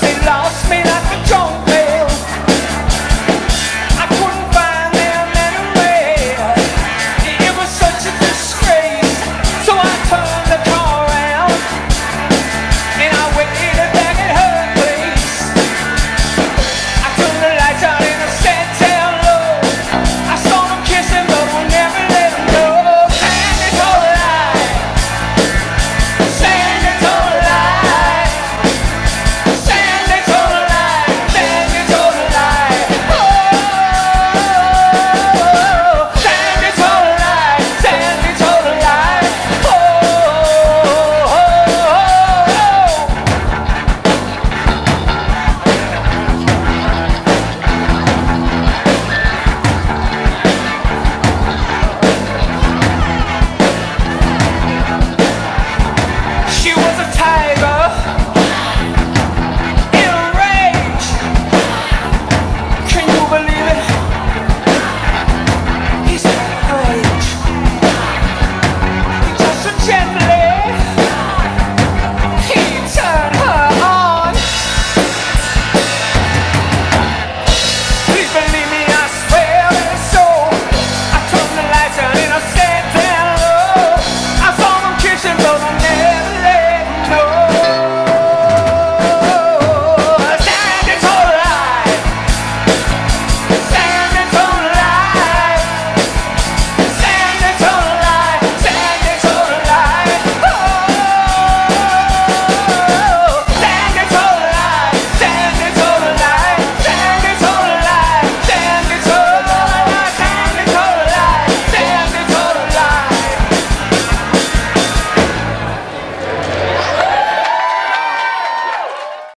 Cause they lost me